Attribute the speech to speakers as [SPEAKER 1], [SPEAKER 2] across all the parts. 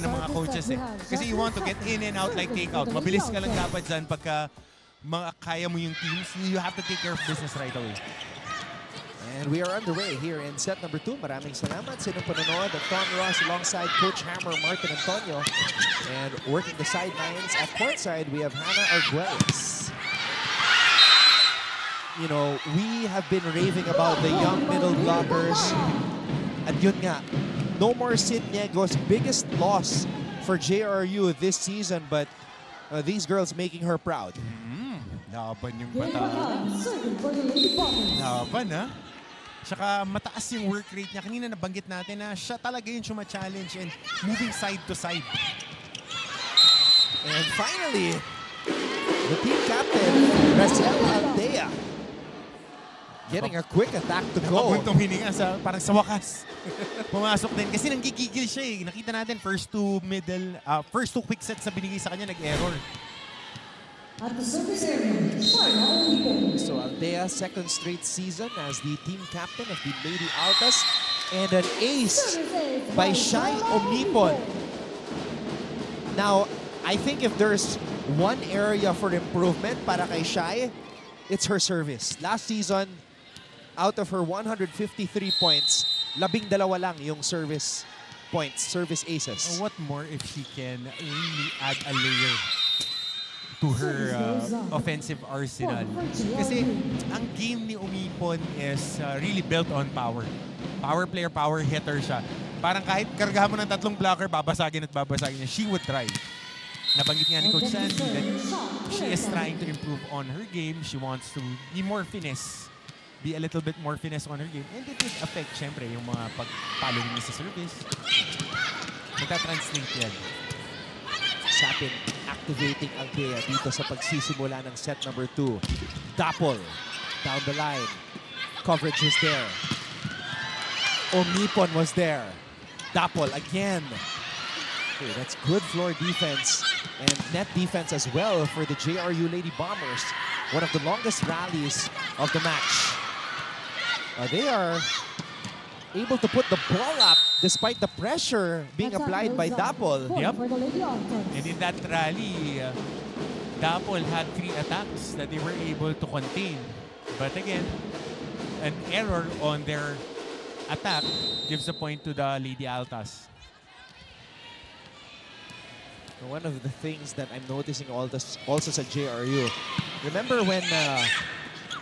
[SPEAKER 1] ng mga coaches eh. Kasi you want to get in and out like takeout. Mabilis ka lang dapat dyan pagka mga kaya mo yung teams, you have to take care of business right away.
[SPEAKER 2] And we are underway here in set number two. Maraming salamat sa inyong panonood. Tom Ross alongside Coach Hammer, Martin Antonio. And working the sidelines at courtside, we have Hannah Arguelles. You know, we have been raving about the young middle blockers. At yun nga, no more Sid Niego's biggest loss for JRU this season, but uh, these girls making her proud.
[SPEAKER 1] Laban yung bata. Laban ha. Tsaka mataas yung work rate niya. Kanina nabanggit natin na siya talaga yung chuma-challenge and moving side to side.
[SPEAKER 2] And finally, the team captain, Aldea, getting a quick attack to go.
[SPEAKER 1] Papuntong hininga sa, parang sa wakas. Pumasok din. Kasi nanggigigil siya eh. Nakita natin first two middle, uh, first two quick sets na binigay sa kanya, nag-error.
[SPEAKER 3] At the service area.
[SPEAKER 2] So Aldea, second straight season as the team captain of the Lady Altas. And an ace by Shai Omipon. Now, I think if there's one area for improvement para kay Shai, it's her service. Last season, out of her 153 points, labing dalawa lang yung service points, service aces.
[SPEAKER 1] What more if she can really add a layer to her uh, offensive arsenal? Kasi ang game ni Umipon is uh, really built on power. Power player, power hitter siya. Parang kahit kargahan mo ng tatlong blocker, babasagin at babasagin niya. She would try. Nabanggit nga ni Coach Sandy that she is trying to improve on her game. She wants to be more finesse. Be a little bit more finesse on her game. And it would affect, syempre, yung mga pagpalo niya sa service. Magta-translate yan.
[SPEAKER 2] Sapin activating Aldea dito sa pagsisimula ng set number two. Dapol down the line. Coverage is there. Omipon was there. Dapol again. Okay, that's good floor defense and net defense as well for the JRU Lady Bombers. One of the longest rallies of the match. Uh, they are able to put the ball up despite the pressure being applied by Dapol.
[SPEAKER 1] Yep.
[SPEAKER 3] For the Lady Altas.
[SPEAKER 1] And in that rally, uh, Dapol had three attacks that they were able to contain. But again, an error on their attack gives a point to the Lady Altas.
[SPEAKER 2] One of the things that I'm noticing all also, also sa JRU, remember when uh,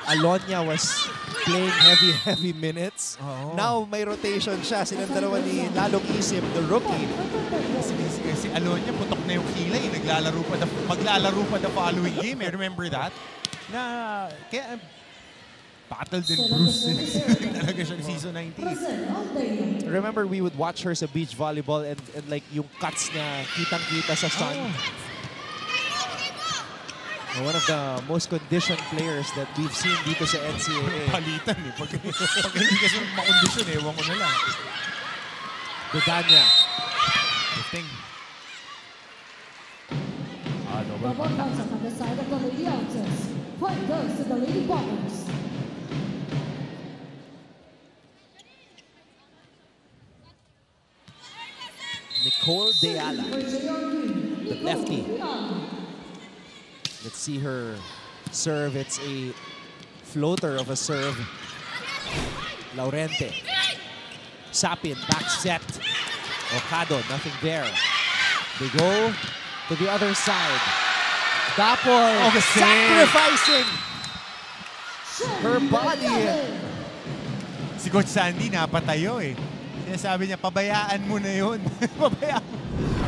[SPEAKER 2] Alonia was playing heavy, heavy minutes?
[SPEAKER 1] Oo.
[SPEAKER 2] Now may rotation siya. Silang dalawa ni Lalong Isip, the rookie.
[SPEAKER 1] Si, si, si Alonia, putok na yung kilay. Naglalaro pa, the, maglalaro pa the following game. I remember that. Na, kaya, battle din Bruce. Talaga siya season 98.
[SPEAKER 3] Present Aldea.
[SPEAKER 2] Remember we would watch her sa beach volleyball and, and like yung cuts niya kitang-kita sa sun.
[SPEAKER 1] Oh.
[SPEAKER 2] One of the most conditioned players that we've seen dito sa NCAA.
[SPEAKER 1] Palitan eh. Pag, pag hindi kasi makondisyon, ewan ko na lang.
[SPEAKER 2] Dudanya.
[SPEAKER 1] Lifting. Ah, double
[SPEAKER 3] Double
[SPEAKER 1] contact.
[SPEAKER 3] contact on the side of the Lady Altas. Point goes to the Lady Bombers.
[SPEAKER 2] Nicole Deala.
[SPEAKER 3] For
[SPEAKER 2] The lefty. Let's see her serve. It's a floater of a serve. Laurente. Sapin, back set. Okado, nothing there. They go to the other side. Dapol
[SPEAKER 1] Oh,
[SPEAKER 2] sacrificing her body.
[SPEAKER 1] Si Coach Sandy napatayo eh. Sinasabi niya, pabayaan mo na yun. pabayaan.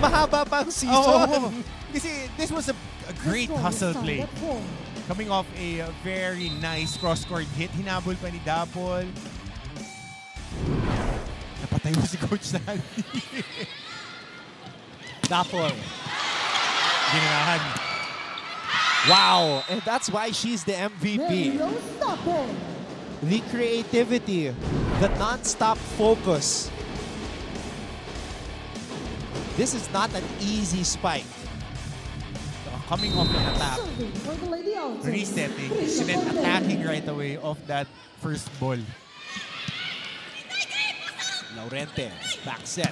[SPEAKER 2] Mahaba pa ang season.
[SPEAKER 1] Oo. Kasi this was a great hustle play. Coming off a very nice cross-court hit. Hinabol pa ni Dapol. Napatay mo si Coach Sandy.
[SPEAKER 2] Dapol. Wow. And that's why she's the MVP. The creativity, the non-stop focus. This is not an easy spike.
[SPEAKER 1] Coming off an attack. Resetting, and then attacking right away off that first ball.
[SPEAKER 2] Laurente, back set.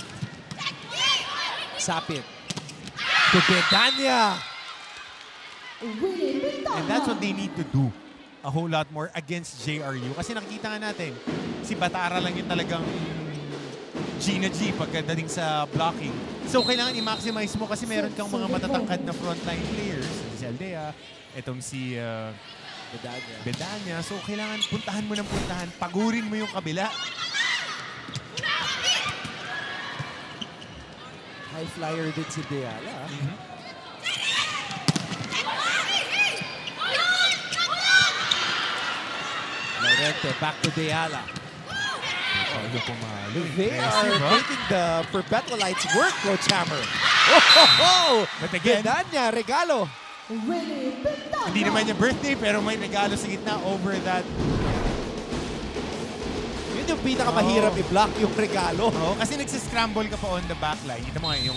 [SPEAKER 2] Sapin. To
[SPEAKER 3] Bintana.
[SPEAKER 1] And that's what they need to do. A whole lot more against JRU. Kasi nakikita nga natin, si Batara lang yung talagang G na G pagdating sa blocking. So, kailangan i-maximize mo kasi meron kang mga matatangkad na frontline players. Si Aldea, itong si uh,
[SPEAKER 2] Bedanya.
[SPEAKER 1] Bedanya. So, kailangan puntahan mo ng puntahan. Pagurin mo yung kabila.
[SPEAKER 2] High flyer din si Deala. Laurente back to Deala.
[SPEAKER 1] Paano pumalo?
[SPEAKER 2] They are
[SPEAKER 1] Impressive, ha?
[SPEAKER 2] making the Perpetualites work, Coach Hammer. Oh, ho!
[SPEAKER 1] But again-
[SPEAKER 2] Bedanya, regalo.
[SPEAKER 1] Hindi naman niya birthday, pero may regalo sa gitna over that.
[SPEAKER 2] Yun yung pinakamahirap
[SPEAKER 1] Oh.
[SPEAKER 2] i-block yung regalo.
[SPEAKER 1] Oh, kasi nagsiscramble ka pa on the backline. Kita mo nga yung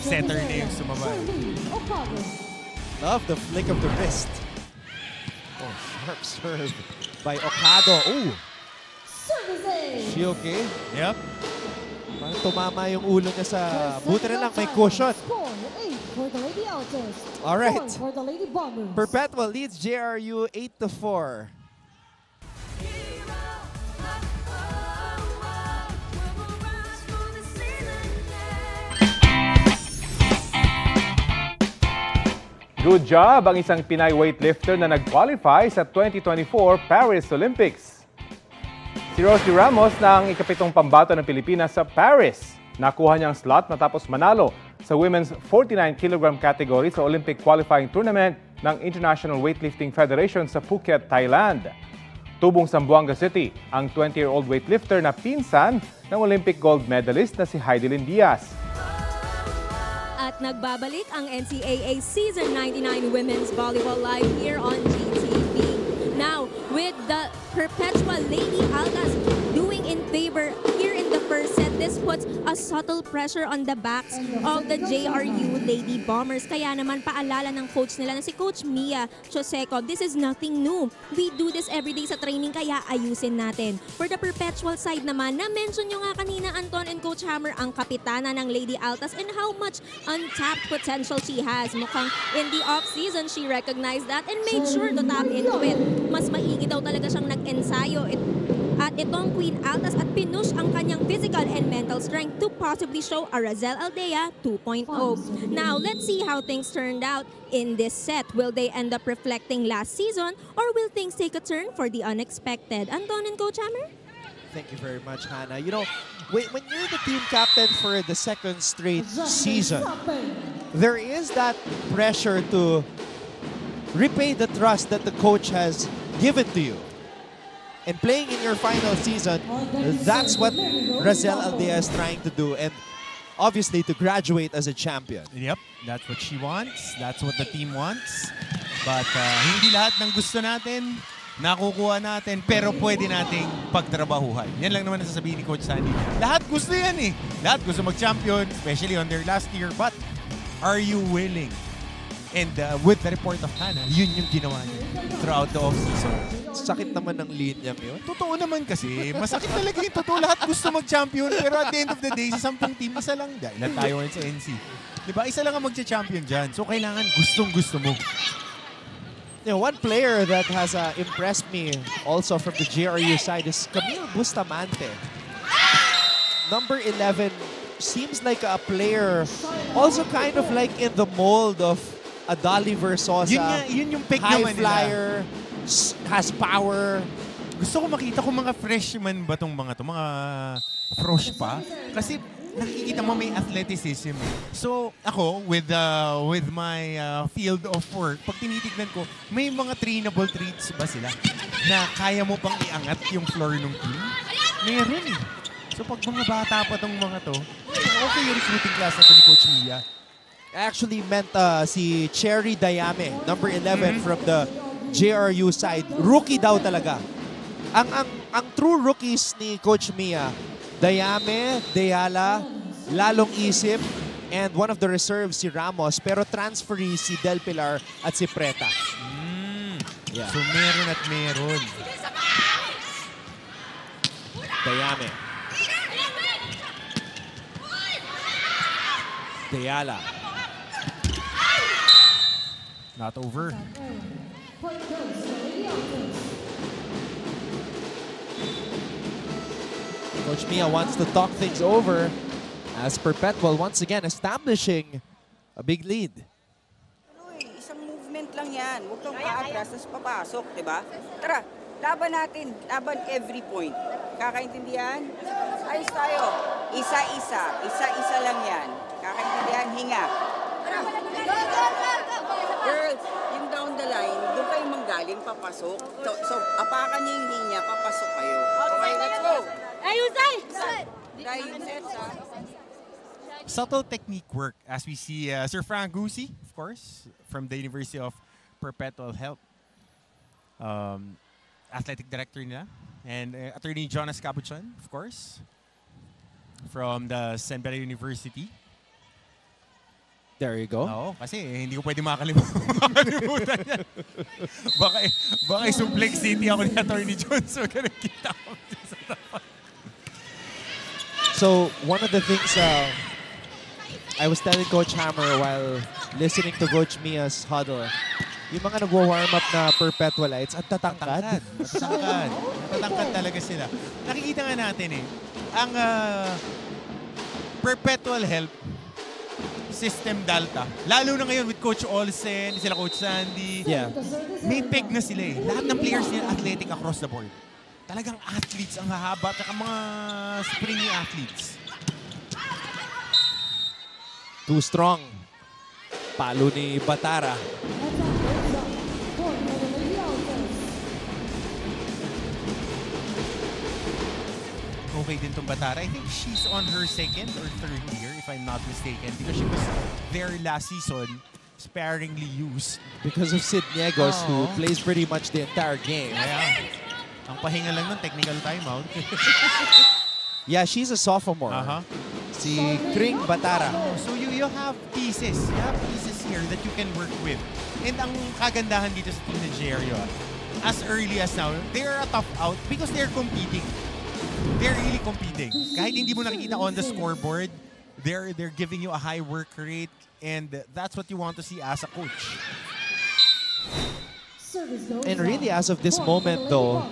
[SPEAKER 3] service
[SPEAKER 1] na yung
[SPEAKER 3] Ocado.
[SPEAKER 2] Love the flick of the wrist. Oh, sharp serve by Okado. Oh,
[SPEAKER 3] Service A.
[SPEAKER 2] she okay?
[SPEAKER 1] Yep.
[SPEAKER 2] Parang tumama yung ulo niya sa... Buti na lang may cushion.
[SPEAKER 3] Score 8 for the Lady Altos.
[SPEAKER 2] All right.
[SPEAKER 3] Four for the Lady Bombers.
[SPEAKER 2] Perpetual leads JRU 8 to 4.
[SPEAKER 4] Good job ang isang Pinay weightlifter na nag-qualify sa 2024 Paris Olympics. Si Rosie Ramos ang ikapitong pambato ng Pilipinas sa Paris. Nakuha niyang slot matapos manalo sa women's 49 kg category sa Olympic qualifying tournament ng International Weightlifting Federation sa Phuket, Thailand. Tubong Zamboanga City ang 20-year-old weightlifter na pinsan ng Olympic gold medalist na si Heidelin Diaz.
[SPEAKER 5] At nagbabalik ang NCAA Season 99 Women's Volleyball Live here on GTV. With the perpetual Lady Altas doing in favor here set, this puts a subtle pressure on the backs of the JRU Lady Bombers. Kaya naman paalala ng coach nila na si Coach Mia Choseco, this is nothing new. We do this every day sa training kaya ayusin natin. For the perpetual side naman, na-mention nyo nga kanina Anton and Coach Hammer ang kapitana ng Lady Altas and how much untapped potential she has. Mukhang in the off-season, she recognized that and made sure to tap into it. Mas maigi daw talaga siyang nag-ensayo it, at itong Queen Altas at pinush ang kanyang physical and mental strength to possibly show a Razel Aldea 2.0. Now, let's see how things turned out in this set. Will they end up reflecting last season or will things take a turn for the unexpected? Anton and Coach Hammer?
[SPEAKER 2] Thank you very much, Hannah. You know, when, when you're the team captain for the second straight season, there is that pressure to repay the trust that the coach has given to you. And playing in your final season, that's what Razel Aldea is trying to do. And obviously to graduate as a champion.
[SPEAKER 1] Yep, that's what she wants. That's what the team wants. But uh, hindi lahat ng gusto natin, nakukuha natin, pero pwede nating pagtrabahuhan. Yan lang naman ang sasabihin ni Coach Sandy. Lahat gusto yan eh. Lahat gusto mag-champion, especially on their last year. But are you willing? And uh, with the report of Hannah, yun yung ginawa niya throughout the off-season.
[SPEAKER 2] Sakit naman ng linya yun.
[SPEAKER 1] Totoo naman kasi, masakit talaga yung totoo. Lahat gusto mag-champion, pero at the end of the day, sa sampung team, isa lang. Dahil ilan tayo ngayon sa NC. Diba? Isa lang ang magcha-champion dyan. So, kailangan gustong-gusto mo.
[SPEAKER 2] You know, one player that has uh, impressed me also from the GRU side is Camille Bustamante. Number 11 seems like a player also kind of like in the mold of Adali Versosa.
[SPEAKER 1] Yun, nga, yun yung pick
[SPEAKER 2] High
[SPEAKER 1] naman nila.
[SPEAKER 2] flyer, s- has power.
[SPEAKER 1] Gusto ko makita kung mga freshman ba tong mga to, mga frosh pa. Kasi nakikita mo may athleticism. eh. So ako, with uh, with my uh, field of work, pag tinitignan ko, may mga trainable traits ba sila na kaya mo pang iangat yung floor ng team? Meron eh. So pag mga bata pa tong mga to, okay yung recruiting class na to ni Coach Mia.
[SPEAKER 2] Actually meant uh, si Cherry Dayame, number 11 from the JRU side. Rookie daw talaga. Ang, ang, ang true rookies ni Coach Mia, Dayame, Deyala, Lalong Isip, and one of the reserves si Ramos. Pero transferee si Del Pilar at si Preta. Yeah.
[SPEAKER 1] So meron at meron.
[SPEAKER 2] Dayame. Deala.
[SPEAKER 1] Not over.
[SPEAKER 2] Coach Mia wants to talk things over as Perpetual once again establishing a big lead.
[SPEAKER 6] Ano eh, isang movement lang yan. Huwag kang aatras, tapos papasok, di ba? Tara, laban natin. Laban every point. Kakaintindihan? Ayos tayo. Isa-isa. Isa-isa lang yan. Kakaintindihan? Hinga. Girls, kayo manggaling, papasok. So, so apakan niyo yung linya, papasok kayo. Okay, let's go.
[SPEAKER 5] Ayusay!
[SPEAKER 6] Dahil yung
[SPEAKER 1] subtle technique work as we see uh, Sir Frank Gusi, of course, from the University of Perpetual Health. Um, athletic director nila. And uh, Attorney Jonas Capuchon, of course, from the San Beda University.
[SPEAKER 2] There you go.
[SPEAKER 1] Oo, kasi eh, hindi ko pwede makalimutan, makalimutan yan. baka, baka suplex city ako ni Attorney Jones. So, ganun kita ko sa tapat.
[SPEAKER 2] So one of the things uh, I was telling Coach Hammer while listening to Coach Mia's huddle, yung mga nagwa-warm up na perpetualites, at tatangkad.
[SPEAKER 1] Tatangkad. Tatangkad. Tatangkad talaga sila. Nakikita nga natin eh, ang ah, perpetual health system Delta, lalo na ngayon with Coach Olsen, sila Coach Sandy,
[SPEAKER 2] Yeah.
[SPEAKER 1] May peg na sila eh. Lahat ng players nila athletic across the board. Talagang athletes ang hahaba at mga springy athletes.
[SPEAKER 2] Too strong. Palo ni Batara.
[SPEAKER 1] Okay din tong Batara. I think she's on her second or third year, if I'm not mistaken, because she was there last season, sparingly used.
[SPEAKER 2] Because of Sid Niegos, who
[SPEAKER 1] Oo.
[SPEAKER 2] plays pretty much the entire game.
[SPEAKER 1] Kaya, ang pahinga lang nun, technical timeout.
[SPEAKER 2] Yeah, she's a sophomore.
[SPEAKER 1] Aha.
[SPEAKER 2] Si Kring Batara.
[SPEAKER 1] So you, you have pieces. You have pieces here that you can work with. And ang kagandahan dito sa team ng ah, as early as now, they're a tough out because they're competing. They're really competing. Kahit hindi mo nakikita on the scoreboard, they're they're giving you a high work rate and that's what you want to see as a coach.
[SPEAKER 2] And really, as of this
[SPEAKER 3] Point for the
[SPEAKER 2] moment, though,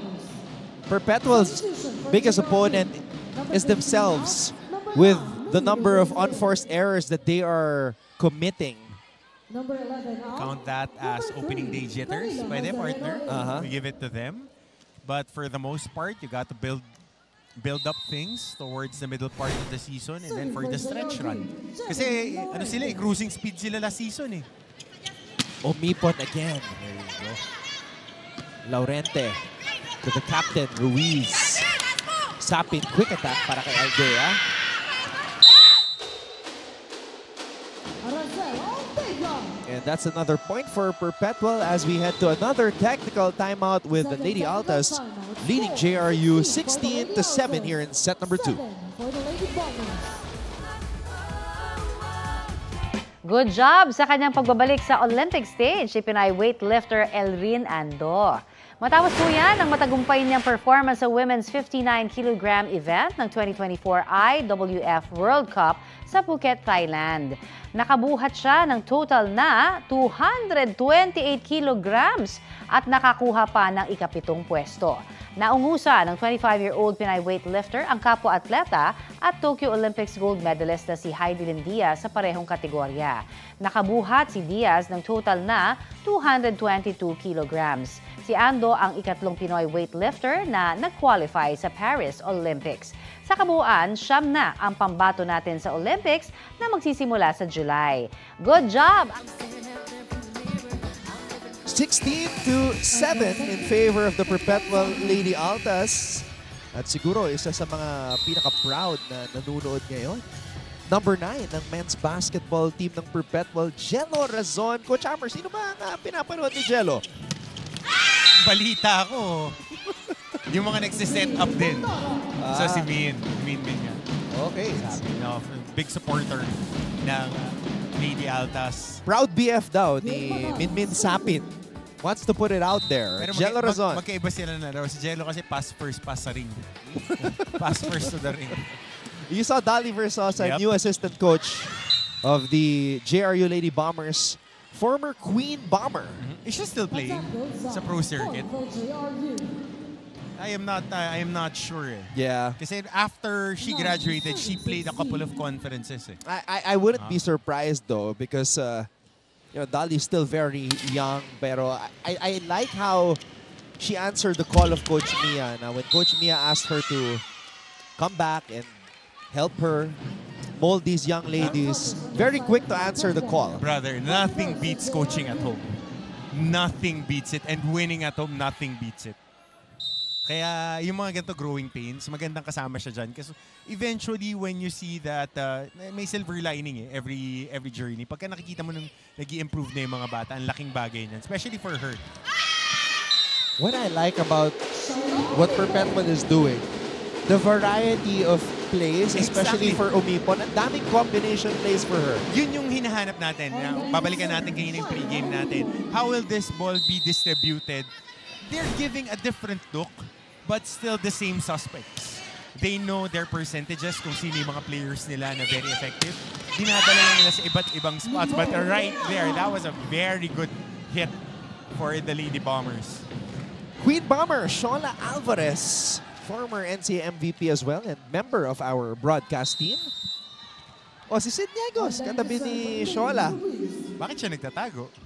[SPEAKER 2] Perpetual's biggest opponent is themselves with the number of unforced errors that they are committing.
[SPEAKER 3] Number 11.
[SPEAKER 1] Count that as opening day jitters by
[SPEAKER 3] their
[SPEAKER 1] partner.
[SPEAKER 2] Uh-huh.
[SPEAKER 1] We give it to them. But for the most part, you got to build build up things towards the middle part of the season and then for the stretch run. Kasi ano sila eh, cruising speed sila last season eh.
[SPEAKER 2] Omipon again. There you go. Laurente to the captain, Ruiz. Sapin, quick attack para kay Aldea. And that's another point for Perpetual as we head to another tactical timeout with the Lady
[SPEAKER 3] technical
[SPEAKER 2] Altas leading JRU
[SPEAKER 3] for the
[SPEAKER 2] 16
[SPEAKER 3] Lady
[SPEAKER 2] to 7
[SPEAKER 3] Altas.
[SPEAKER 2] here in set number 2.
[SPEAKER 3] Seven for the Lady Bombers.
[SPEAKER 7] Good job sa kanyang pagbabalik sa Olympic stage si Pinay weightlifter Elrin Ando. Matapos po yan ang matagumpay niyang performance sa Women's 59 kg event ng 2024 IWF World Cup sa Phuket, Thailand. Nakabuhat siya ng total na 228 kilograms at nakakuha pa ng ikapitong pwesto. Naungusa ng 25-year-old Pinay weightlifter ang kapwa-atleta at Tokyo Olympics gold medalist na si Heidi Lynn Diaz sa parehong kategorya. Nakabuhat si Diaz ng total na 222 kilograms. Si Ando ang ikatlong Pinoy weightlifter na nag-qualify sa Paris Olympics. Sa kabuuan, siyam na ang pambato natin sa Olympics na magsisimula sa July. Good job!
[SPEAKER 2] 16 to 7 in favor of the Perpetual Lady Altas. At siguro isa sa mga pinaka-proud na nanunood ngayon. Number 9 ng men's basketball team ng Perpetual, Jello Razon. Coach Hammer, sino ba ang ah, pinapanood ni Jello?
[SPEAKER 1] Balita ko. yung mga nagsiset up din. So
[SPEAKER 2] Ah.
[SPEAKER 1] si Min, Min Min nga.
[SPEAKER 2] Okay.
[SPEAKER 1] Sabi, no, big supporter ng Lady Altas.
[SPEAKER 2] Proud BF daw ni Minmin Sapin. Wants to put it out there.
[SPEAKER 1] Pero
[SPEAKER 2] Jello
[SPEAKER 1] mag-
[SPEAKER 2] Razon.
[SPEAKER 1] mag- magkaiba sila na raw. Si Jello kasi pass first, pass sa ring. pass first to the ring.
[SPEAKER 2] You saw Dolly Versosa,
[SPEAKER 1] Yep.
[SPEAKER 2] new assistant coach. of the JRU Lady Bombers, former Queen Bomber.
[SPEAKER 1] Is she still playing sa pro circuit? I am not, uh, I am not sure.
[SPEAKER 2] Yeah.
[SPEAKER 1] Because after she graduated, she played a couple of conferences eh.
[SPEAKER 2] I, I, I wouldn't be surprised though because uh, you know Dolly's still very young pero I, I, I like how she answered the call of Coach Mia. Now when Coach Mia asked her to come back and help her mold these young ladies, very quick to answer the call.
[SPEAKER 1] Brother, nothing beats coaching at home. Nothing beats it. And winning at home, nothing beats it. Kaya yung mga ganito growing pains, magandang kasama siya dyan. Kasi eventually, when you see that uh, may silver lining eh, every every journey. Pagka nakikita mo nung nag improve na yung mga bata, ang laking bagay niyan. Especially for her.
[SPEAKER 2] What I like about what Perpetual is doing, the variety of plays, especially
[SPEAKER 1] Exactly.
[SPEAKER 2] for Umipon, ang daming combination plays for her.
[SPEAKER 1] Yun yung hinahanap natin. Na, babalikan natin kanina yung pregame natin. How will this ball be distributed? They're giving a different look, but still the same suspects. They know their percentages kung sino yung mga players nila na very effective. Dinadala lang nila sa iba't ibang spots. But right there, that was a very good hit for the Lady Bombers.
[SPEAKER 2] Queen Bomber, Shola Alvarez, former NCAA MVP as well and member of our broadcast team. O si Sid Niegos, katabi ni Shola.
[SPEAKER 1] Bakit siya nagtatago?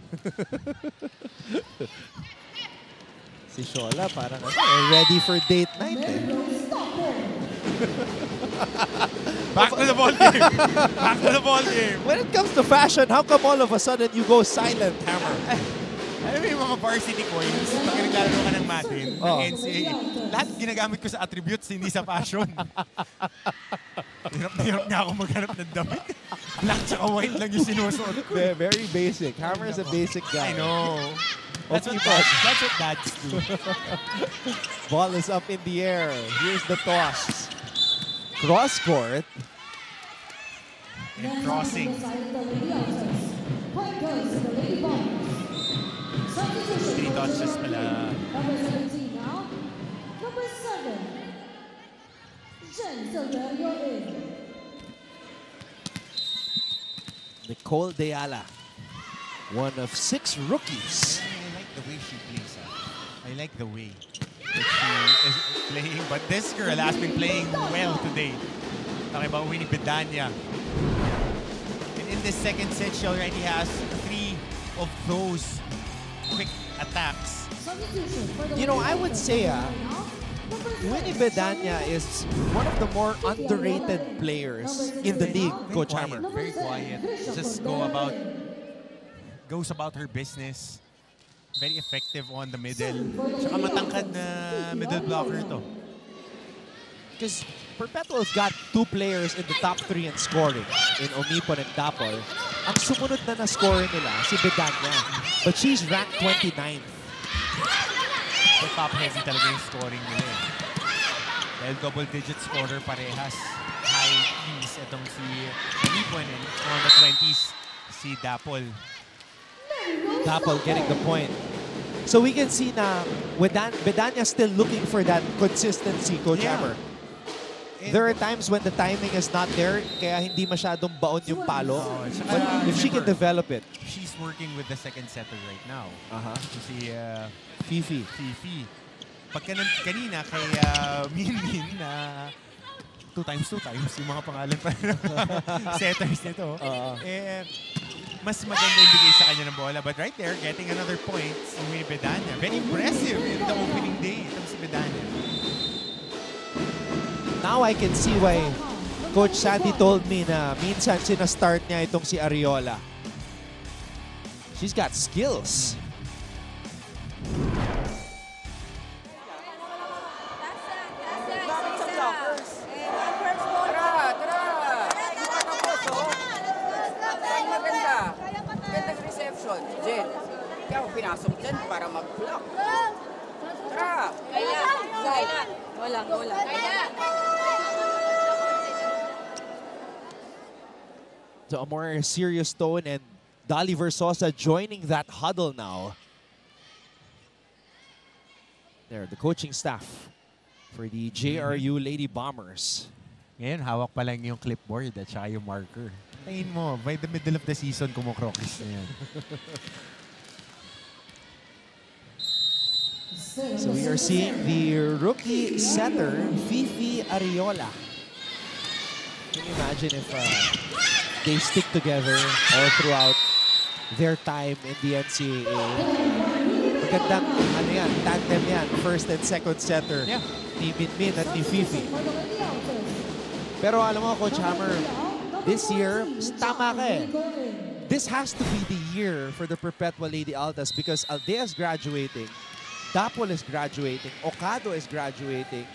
[SPEAKER 2] Si Shola parang ano, eh, ready for date night eh.
[SPEAKER 1] Back to the ball game! Back to the ball game!
[SPEAKER 2] When it comes to fashion, how come all of a sudden you go silent, Hammer?
[SPEAKER 1] Alam mo yung mga varsity coins, pag naglalaro ka ng Madden, ng
[SPEAKER 2] Oh.
[SPEAKER 1] NCAA, lahat ginagamit ko sa attributes, hindi sa fashion. hirap na hirap nga ako maghanap ng damit. Black tsaka white lang yung sinusuot ko.
[SPEAKER 2] Ve- Very basic. Hammer is a basic guy.
[SPEAKER 1] I know. That's what,
[SPEAKER 2] Okay,
[SPEAKER 1] dads,
[SPEAKER 2] but-
[SPEAKER 1] that's what dads do.
[SPEAKER 2] Ball is up in the air. Here's the toss. Cross court.
[SPEAKER 1] And crossing. Three
[SPEAKER 3] for
[SPEAKER 1] touches pala.
[SPEAKER 3] Number 17 now. Uh, Number 7. Jen Silverio in.
[SPEAKER 2] Nicole Deala. One of six rookies.
[SPEAKER 1] I like the way she plays. I like the way that she is playing. But this girl has been playing well today. Talking about Winnie Bedania. And in this second set, she already has three of those quick attacks.
[SPEAKER 2] You know, I would say, ah, Winnie Bedania is one of the more underrated players in the league,
[SPEAKER 1] Very
[SPEAKER 2] Coach
[SPEAKER 1] quiet,
[SPEAKER 2] Hammer.
[SPEAKER 1] Very quiet. Just go about, goes about her business. Very effective on the middle. Tsaka matangkad na middle blocker to.
[SPEAKER 2] Because Perpetual's got two players in the top three in scoring in Omipon and Dapol. Ang sumunod na na-score nila, si Bedania. But she's ranked 29th.
[SPEAKER 1] So top heavy talaga yung scoring nila eh. Dahil double digit scorer parehas. High keys itong si Nipon and on the 20s si Dapol.
[SPEAKER 2] Dapol getting the point. So we can see na Wedan, Bedania still looking for that consistency, Coach
[SPEAKER 1] Yeah.
[SPEAKER 2] Hammer. There are times when the timing is not there, kaya hindi masyadong baon yung palo.
[SPEAKER 1] Oh, tsaka
[SPEAKER 2] But if she can
[SPEAKER 1] remember,
[SPEAKER 2] develop it,
[SPEAKER 1] She's working with the second setter right now.
[SPEAKER 2] uh
[SPEAKER 1] Si uh,
[SPEAKER 2] Fifi.
[SPEAKER 1] Fifi. Pagka nan- kanina kay uh, Min Min na two times two times yung mga pangalan pa ng setters nito.
[SPEAKER 2] Oo.
[SPEAKER 1] eh, mas maganda yung bigay sa kanya ng bola. But right there, getting another point si Winnie Bedania. Very impressive in the opening day itong si Bedania.
[SPEAKER 2] Now I can see why Coach Sandy told me na minsan sinastart niya itong si Ariola. She's got skills. Serious tone and Dali Versosa joining that huddle now. There, the coaching staff for the JRU Lady Bombers.
[SPEAKER 1] Ngayon, hawak pa lang yung clipboard at saka yung marker. Tingin mo, by the middle of the season, kumukrokis na yan.
[SPEAKER 2] So we are seeing the rookie setter, Fifi Ariola. Can you imagine if uh, they stick together all throughout their time in the NCAA? Magandang, ano yan, tandem yan, first and second setter
[SPEAKER 1] Yeah.
[SPEAKER 2] ni Minmin at ni Fifi. Pero alam mo, Coach Hammer, this year, tama ka eh. This has to be the year for the Perpetual Lady Altas because Aldea is graduating, Dapol is graduating, Okado is graduating,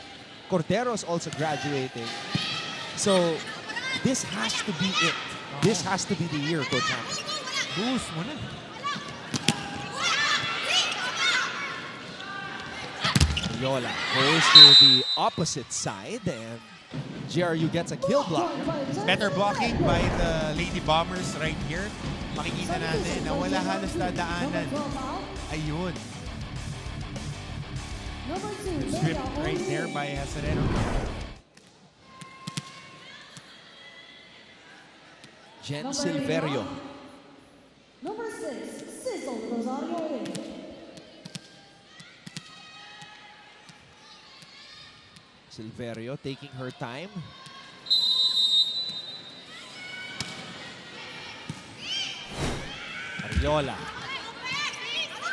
[SPEAKER 2] Cordero is also graduating. So, this has to be it. This has to be the year, Coach Hammer.
[SPEAKER 1] Boost mo na.
[SPEAKER 2] Yola goes to the opposite side and GRU gets a kill block.
[SPEAKER 1] Better blocking by the Lady Bombers right here. Makikita natin na wala halos dadaanan. Ayun.
[SPEAKER 3] Number two,
[SPEAKER 1] Sweep right there by Hasanero.
[SPEAKER 2] Jen Silverio.
[SPEAKER 3] Number six, Sizzle Rosario
[SPEAKER 2] Silverio taking her time. Ariola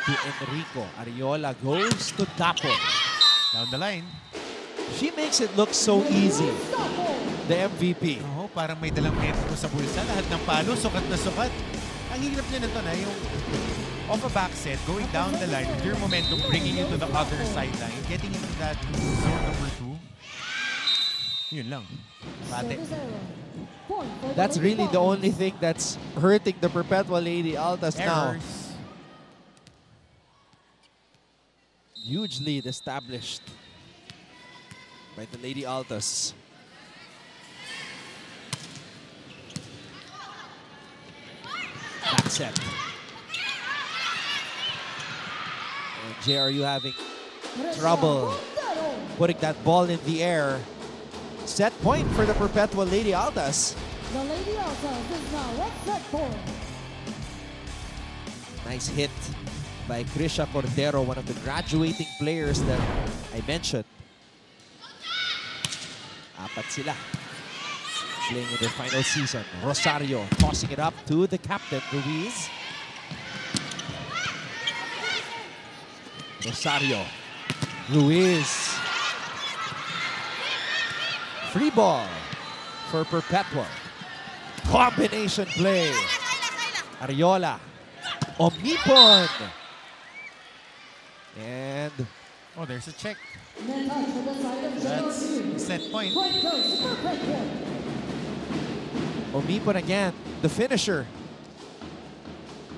[SPEAKER 2] to Enrico. Ariola goes to Dapo.
[SPEAKER 1] Down the line.
[SPEAKER 2] She makes it look so easy. The MVP.
[SPEAKER 1] Parang may dalang metro sa bulsa. Lahat ng palo, sukat na sukat. Ang hirap niya nito na yung off a back set, going down the line, with your momentum, bringing you to the other sideline, getting into that zone number two. Yun lang. Pate.
[SPEAKER 2] That's really the only thing that's hurting the Perpetual Lady Altas now.
[SPEAKER 1] Errors.
[SPEAKER 2] Huge lead established by the Lady Altas. Set. And JRU having trouble putting that ball in the air. Set point for the Perpetual Lady Altas.
[SPEAKER 3] The Lady Altas is now at set point.
[SPEAKER 2] Nice hit by Krisha Cordero, one of the graduating players that I mentioned. Apat sila. Playing in their final season. Rosario tossing it up to the captain, Ruiz. Rosario. Ruiz. Free ball for Perpetual. Combination play. Ariola. Omipon. And
[SPEAKER 1] Oh, there's a check.
[SPEAKER 3] Net touch for the side of
[SPEAKER 1] That's
[SPEAKER 3] JRU.
[SPEAKER 1] set point.
[SPEAKER 3] Point goes for Perpetual.
[SPEAKER 2] Omipon again, the finisher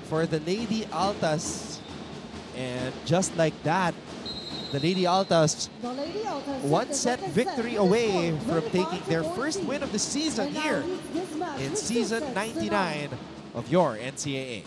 [SPEAKER 2] for the Lady Altas. And just like that, the Lady Altas
[SPEAKER 3] The Lady Altas
[SPEAKER 2] one set victory
[SPEAKER 3] the
[SPEAKER 2] away from taking their
[SPEAKER 3] 14.
[SPEAKER 2] first win of the season here
[SPEAKER 3] leads this match
[SPEAKER 2] in season
[SPEAKER 3] sets to none.
[SPEAKER 2] 99 of your NCAA.